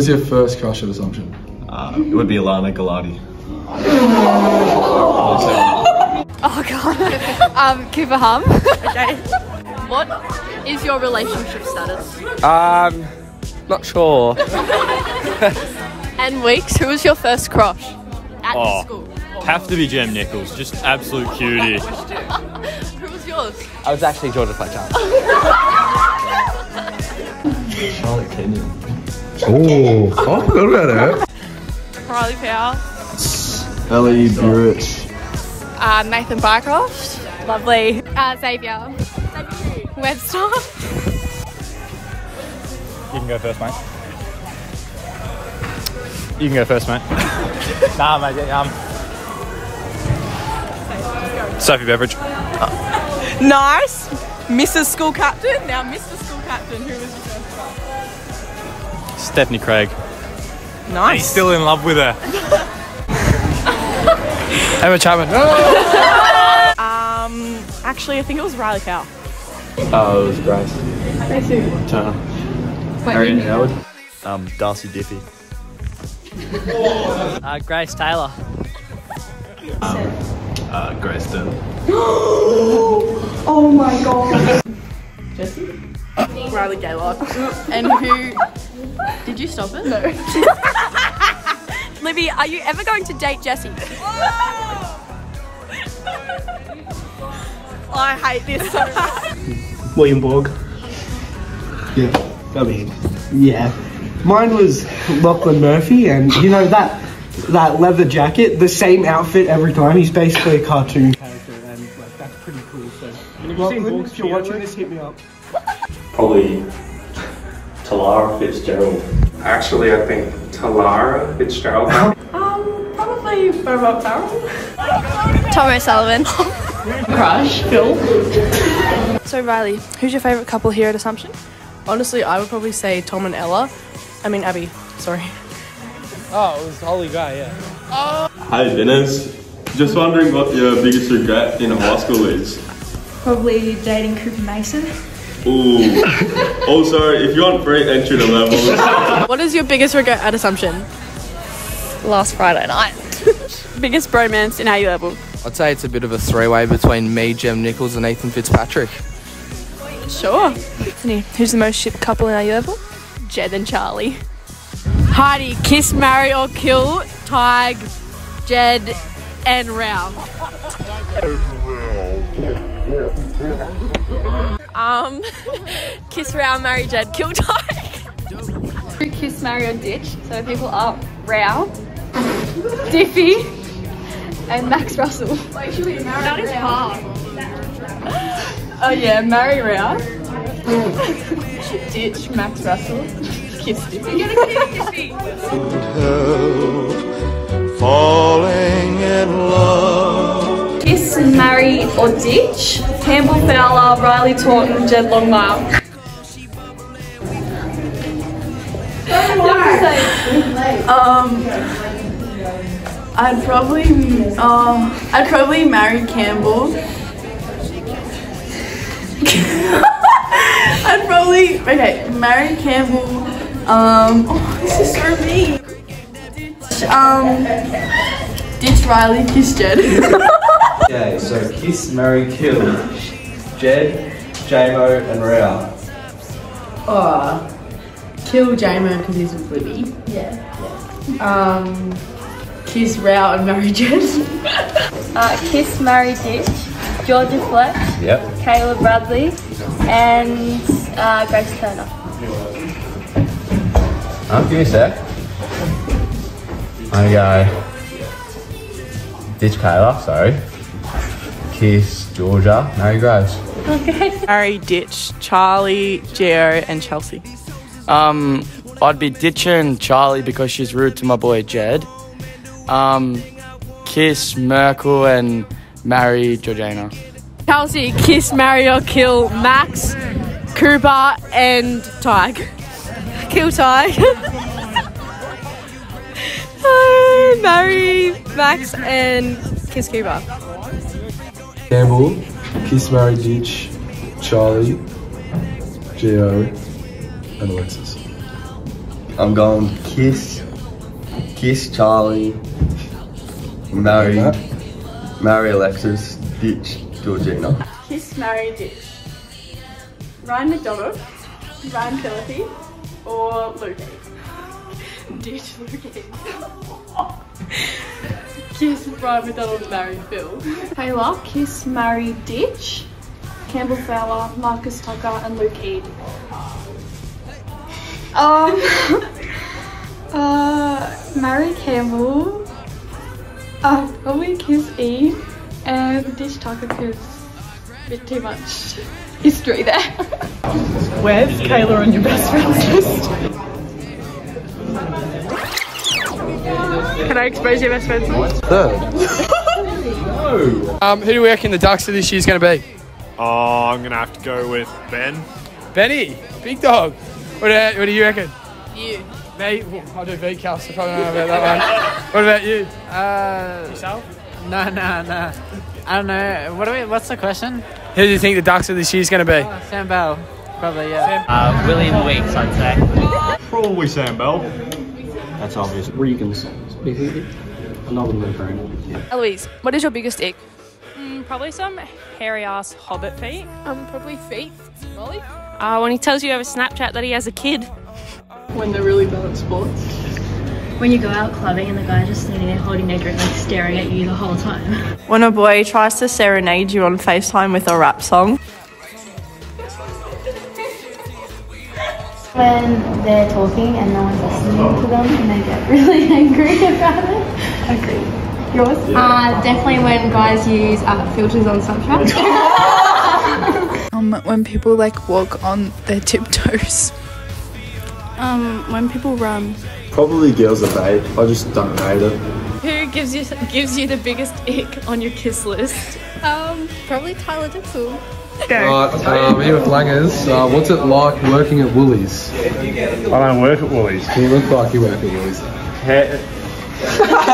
Who was your first crush at Assumption? Uh, it would be Alana Galati. Oh god. um, Cooper Hum. okay. What is your relationship status? Um, not sure. And Weeks, who was your first crush at Oh. school? Have to be Jem Nichols, just absolute cutie. Who was yours? I was actually Georgia Fletcher. Charlotte Kenyon. Oh, I forgot about her. Riley Powell. Ellie Burrett. Uh, Nathan Bycroft. Lovely. Uh, Xavier. Webster. You can go first, mate. You can go first, mate. nah, mate. yeah, Um, Sophie Beveridge. Nice. Mrs. School Captain. Now, Mr. School Captain, who was your first crush? Stephanie Craig. Nice. He's still in love with her. Emma Chapman. Um, actually, I think it was Riley Cow. Oh, it was Grace. Turner. Marion Howard. Um, Darcy Diffie. Uh, Grace Taylor. Um, Uh, Grace Dunn. Riley Gaylord. and who. Did you stop it? No. Libby, are you ever going to date Jessie? I hate this so much. William Borg. Yeah, I mean, yeah. Mine was Lachlan Murphy, and you know that that leather jacket, the same outfit every time. He's basically a cartoon character, and like that's pretty cool. So, Lachlan, if you're watching this, hit me up. Probably Talara Fitzgerald. Actually, I think Talara Fitzgerald. Um, probably Boba Farrell. Tom O'Sullivan. Crush, Phil. So Riley, who's your favourite couple here at Assumption? Honestly, I would probably say Tom and Ella. I mean, Abby. Sorry. Oh, it was Holly Guy, yeah. Hi, Dennis. Just wondering what your biggest regret in high school is. Probably dating Cooper Mason. Ooh. Oh, also, if you want free entry to levels, What is your biggest regret at Assumption? Last Friday night. Biggest bromance in A level? I'd say it's a bit of a three-way between me, Jem Nichols, and Ethan Fitzpatrick. Sure. Anthony, who's the most shipped couple in A level? Jed and Charlie. Heidi, kiss, marry, or kill, Tig, Jed, and Rao. Um, kiss, Rao, marry, Jed, kill, Tig. Kiss, marry, or ditch. So people are Rao, Diffie, and Max Russell. that is hard. Oh yeah, marry Rao. Ditch Max Russell. Kiss Diffie. Falling in love. Marry, or ditch. Campbell Fowler, Riley Taunton, Jed Longmire. Um, I'd probably, um, I'd probably marry Campbell. I'd probably, okay, marry Campbell. Um, oh, this is so mean. Um, ditch Riley, kiss Jed. Okay, so kiss, marry, kill. Jed, JMO, and Rhea. Oh, kill J-Mo because he's with Libby. Yeah. Um, kiss Rao and marry Jed. Uh, kiss, marry, ditch. Georgia Fletch, Yep. Caleb Bradley, and uh, Grace Turner. I'll give me a sec. I go. Ditch Kayla, sorry. Kiss Georgia, Mary Graves. Okay. Marry, ditch Charlie, Geo, and Chelsea. Um, I'd be ditching Charlie because she's rude to my boy Jed. Um, kiss Merkel and marry Georgina. Kelsey, kiss, marry or kill Max, Cooper, and Tig. Kill Tig. Uh, marry Max and kiss Cooper. Campbell, Kiss Mary Ditch, Charlie, Gio, and Alexis. I'm going kiss, kiss Charlie, marry, marry Alexis, ditch Georgina. Kiss, marry, ditch. Ryan McDonald, Ryan Philippi, or Luke. Ditch Luke. Kiss, Ryan McDonald, marry Phil. Taylor, kiss, marry, ditch. Campbell Fowler, Marcus Tucker, and Luke Eade. Um, uh, Mary Campbell, uh, probably kiss Eve, and ditch Tucker because a bit too much history there. Where's Kayla on your best friends list? Can I expose your best friends? Um, who do we reckon the Dux of this year's going to be? Oh, I'm going to have to go with Ben. Benny, big dog. What do, what do you reckon? You. Me? Well, I'll do VCAL, so probably don't know about that one. What about you? Uh, Yourself? no, no, no. I don't know. What do we? What's the question? Who do you think the Dux of this year's going to be? Oh, Sam Bell, probably yeah. Uh, William Weeks, I'd say. Probably Sam Bell. That's obvious. Regan's another no-brainer. Eloise, what is your biggest ick? Mm, probably some hairy ass hobbit feet. Um, probably feet. Molly? Uh, when he tells you over Snapchat that he has a kid. When they're really bad at sports. When you go out clubbing and the guy just standing there holding their drink, like staring at you the whole time. When a boy tries to serenade you on FaceTime with a rap song. When they're talking and no one's listening to them and they get really angry about it. I agree. Yours? Uh, definitely when guys use uh, filters on Snapchat. Um, when people like walk on their tiptoes. um, when people run. Probably girls are babe. I just don't rate it. Who gives you gives you the biggest ick on your kiss list? Um, probably Tyler Dixon. Alright, um, here with Langers. Uh, what's it like working at Woolies? I don't work at Woolies. You look like you work at Woolies.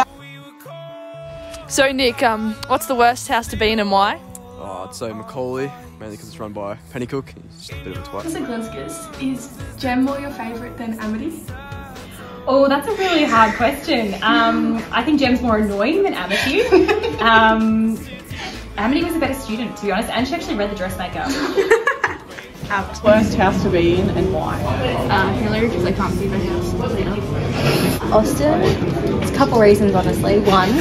So, Nick, um, what's the worst house to be in and why? Oh, I'd say Macaulay, mainly because it's run by Pennycook. He's just a bit of a twat. Mr. Glenskis, is Jem more your favourite than Amity? Oh, that's a really hard question. Um, I think Jem's more annoying than Amity. Um, Amity was a better student, to be honest, and she actually read the dressmaker. Out. Worst house to be in and why? Uh, Hillary, because I can't see the house leader. Austin, it's a couple reasons honestly. One,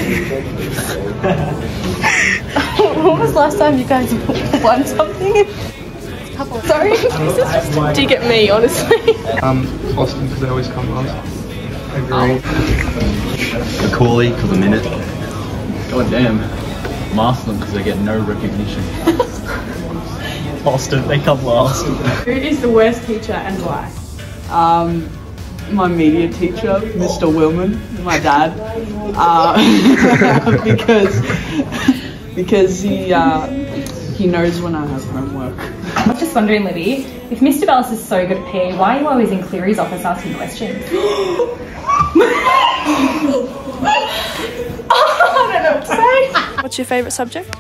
when was the last time you guys won something? Couple. Sorry, Jesus. Dig at me, honestly. Um, Austin, because they always come last. Agree. Macaulay, because I'm in it. God damn. Marsden, because they get no recognition. Austin, they come last. Who is the worst teacher and why? Um, my media teacher, Mr. Willman, my dad, uh, because because he uh, he knows when I have homework. I was just wondering, Libby, if Mr. Bellis is so good at PE, why are you always in Cleary's office asking questions? I don't know what to say. What's your favourite subject?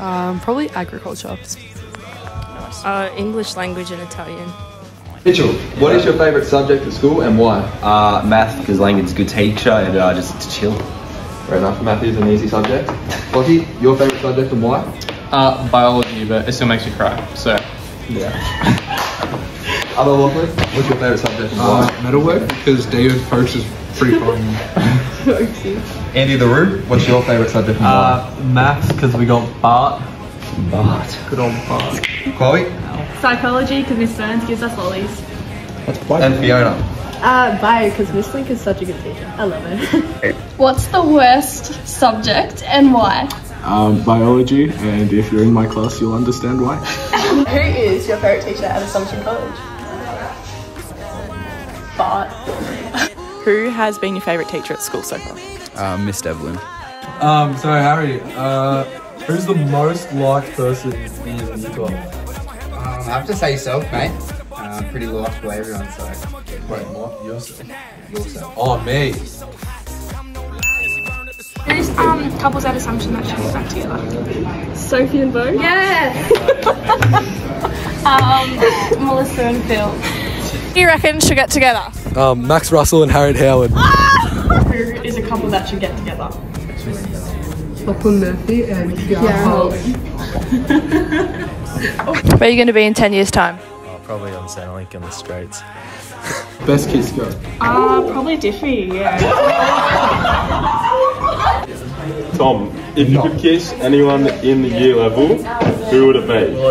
Um, probably agriculture. Uh, English language and Italian. Mitchell, what is your favourite subject at school and why? Uh, math, because Langdon's a good teacher and uh, just to chill. Fair enough, math is an easy subject. Lockie, your favourite subject and why? Uh, biology, but it still makes me cry. So, yeah. Other Lachlan, what's your favourite subject and why? Uh, metalwork, because David Post is pretty fun. Andy the Roo, what's your favourite subject and why? Uh, maths, because we got Bart. Bart. Good old Bart. Chloe Psychology, because Miss Burns gives us lollies. That's quite and Fiona. Uh, bio, because Miss Link is such a good teacher. I love her. What's the worst subject and why? Um, biology, and if you're in my class, you'll understand why. Who is your favourite teacher at Assumption College? Bart. Who has been your favourite teacher at school so far? Uh, Miss Devlin. Um, so Harry, uh, who's the most liked person in year 12? Um, I have to say yourself, mate. Uh, pretty liked by everyone, so. Wait, what? Yourself? Yourself. Oh, me. Who's um couples at Assumption that should get back together? Sophie and Bo? Yeah! um, Melissa and Phil. Who you reckon should get together? Um, Max Russell and Harriet Howard. Who is a couple that should get together? Lachlan Murphy and Kiara Where are you going to be in 10 years' time? Oh, probably on Centrelink on the streets. Best kiss go. Uh, probably Diffie, yeah. Tom, if you could kiss anyone in the year level, who would it be?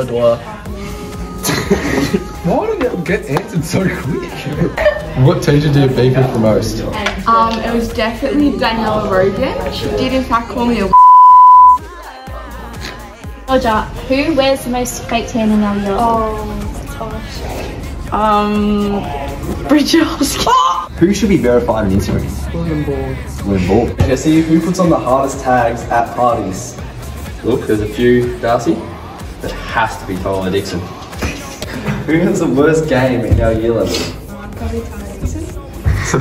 Why did it get answered so quick? What teacher do you beef with the most? Um, it was definitely Daniela Rogan. She did in fact call me a Roger, who wears the most fake tan in our year? Oh, Um, Bridget Who should be verified on Instagram? William Ball. William Ball. Jesse, who puts on the hardest tags at parties? Look, there's a few, Darcy. That has to be Tyler Dixon. Who has the worst game in our year level? Probably Tyler Dixon.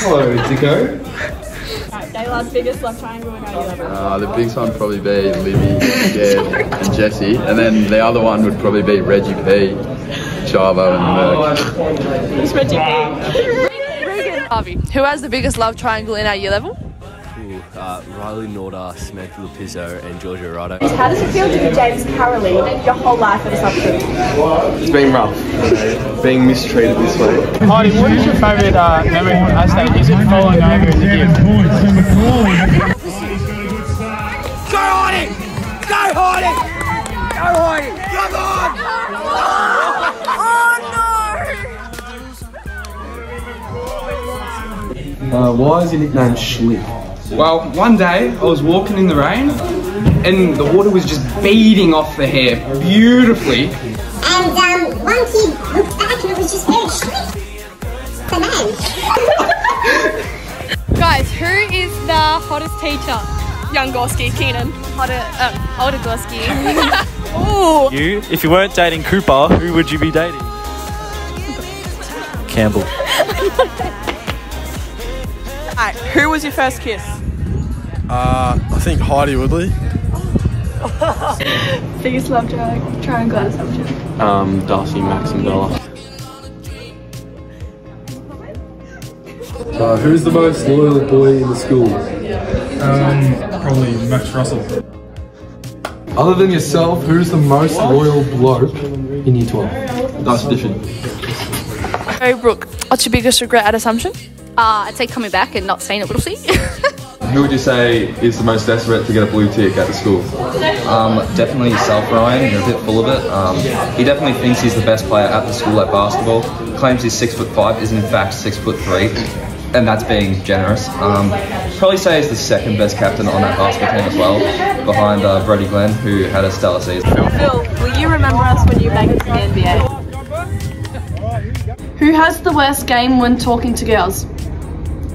Hello, Zico. Right, Daylard's biggest love triangle in our year level. Uh, the biggest one would probably be Libby, Jed, and Jesse. And then the other one would probably be Reggie P, Chavo, and Merck. Who's Reggie Regan. Harvey. Who has the biggest love triangle in our year level? Ooh, uh, Riley Norda, Samantha Lupizzo, and Georgia Arado. How does it feel to be James Carolee your whole life at Assumption? It's been rough. Being mistreated this way. Hardy, what is your favourite uh, memory from Aztec? Is it falling over in the gym? Go Hardy! Go Hardy! Go Hardy! Come on! Oh, no! Uh, why is your nickname Schlick? Well, one day I was walking in the rain and the water was just beating off the hair beautifully. And um, one kid looked back and it was just very slick. The man. Guys, who is the hottest teacher? Young Gorski, Keenan. Hotter, um, older Gorski. Ooh. You, if you weren't dating Cooper, who would you be dating? Campbell. Alright, who was your first kiss? Uh, I think Heidi Woodley. Biggest love tri- triangle at Assumption. Um, Darcy, Max, and Bella. Uh, who's the most loyal boy in the school? Um, probably Max Russell. Other than yourself, who's the most loyal bloke in year 12? Darcy Diffin. Hey, Brooke, what's your biggest regret at Assumption? Uh, I'd say coming back and not staying at Whittlesea. Who would you say is the most desperate to get a blue tick at the school? Um, definitely yourself, Ryan. You're a bit full of it. Um, he definitely thinks he's the best player at the school at basketball. Claims he's six foot five, isn't in fact six foot three, and that's being generous. Um, probably say he's the second best captain on that basketball team as well, behind uh, Brody Glenn, who had a stellar season. Phil, will you remember us when you make it to the NBA? Who has the worst game when talking to girls?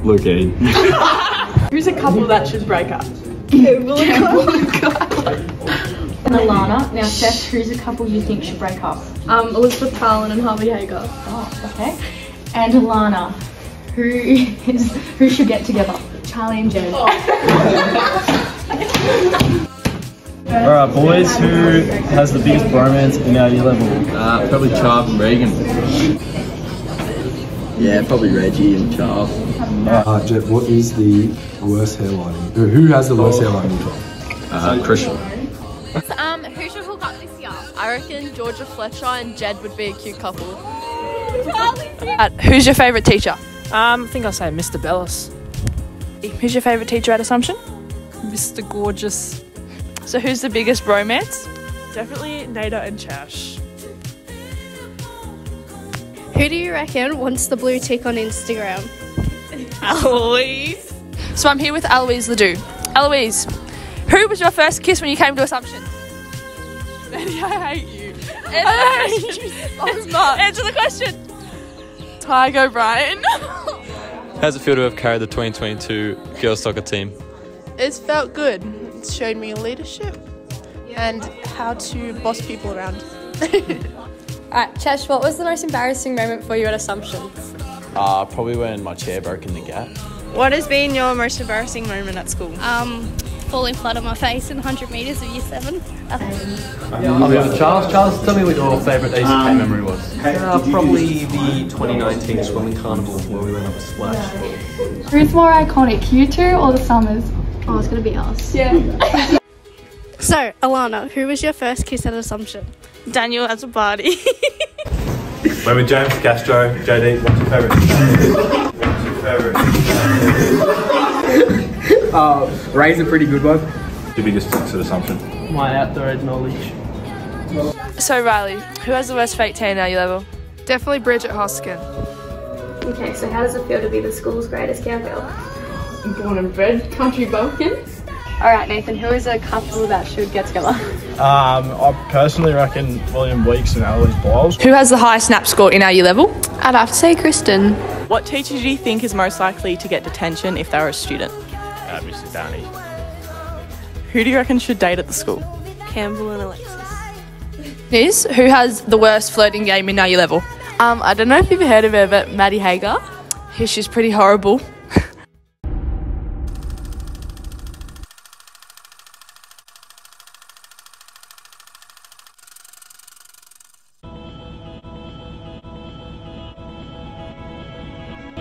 Luke. Who's a couple that should break up? And Alana. Now, Steph, who's a couple you think should break up? Um, Elizabeth Parlin and Harvey Hager. Oh, okay. And Alana, who is who should get together? Charlie and Jen. Alright, boys, who has the biggest bromance in our year level? Uh, probably Charv and Regan. Yeah, probably Reggie and Charv. Uh, Jet, what is the worst hairline? Who who has the worst hairline in year 12? Uh, Christian. um, who should hook up this year? I reckon Georgia Fletcher and Jed would be a cute couple. Uh, who's your favourite teacher? Um, I think I'll say Mr. Bellis. Who's your favourite teacher at Assumption? Mr. Gorgeous. So who's the biggest bromance? Definitely Nada and Chash. Who do you reckon wants the blue tick on Instagram? Eloise. So I'm here with Eloise Ledoux. Eloise, who was your first kiss when you came to Assumption? Betty, I hate you. I hate you so much. Answer the question. Tygo O'Brien. How's it feel to have carried the 2022 girls soccer team? It's felt good. It's showed me leadership and how to boss people around. Alright, Chesh, what was the most embarrassing moment for you at Assumption? Uh, probably when my chair broke in the gap. What has been your most embarrassing moment at school? Um, falling flat on my face in 100 metres of year 7. Charles, Charles, tell me what your favourite ACK Um, memory was. Uh, probably the 2019 swimming carnival where we went up a splash. Who's more iconic, you two or the Summers? Oh, it's gonna be us. Yeah. So, Alana, who was your first kiss at Assumption? Daniel at a party. When with James Castro, JD, what's your favourite? what's your favourite? Uh, Ray's a pretty good one. Your biggest sex at Assumption? My outdoor knowledge. So, Riley, who has the worst fake tan at your level? Definitely Bridget Hoskin. Okay, so how does it feel to be the school's greatest cowgirl? Born and bred country bumpkin. Alright, Nathan, who is a couple that should get together? Um, I personally reckon William Weeks and Eloise Biles. Who has the highest snap score in our year level? I'd have to say Kristen. What teacher do you think is most likely to get detention if they were a student? Uh, Mr. Downey. Who do you reckon should date at the school? Campbell and Alexis. Is who has the worst flirting game in our year level? Um, I don't know if you've heard of her, but Maddie Hager. She's pretty horrible.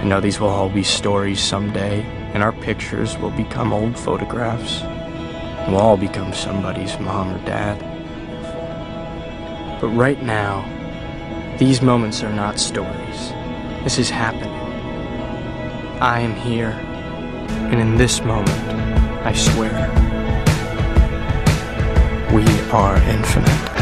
I know these will all be stories someday, and our pictures will become old photographs. We'll all become somebody's mom or dad. But right now, these moments are not stories. This is happening. I am here, and in this moment, I swear, we are infinite.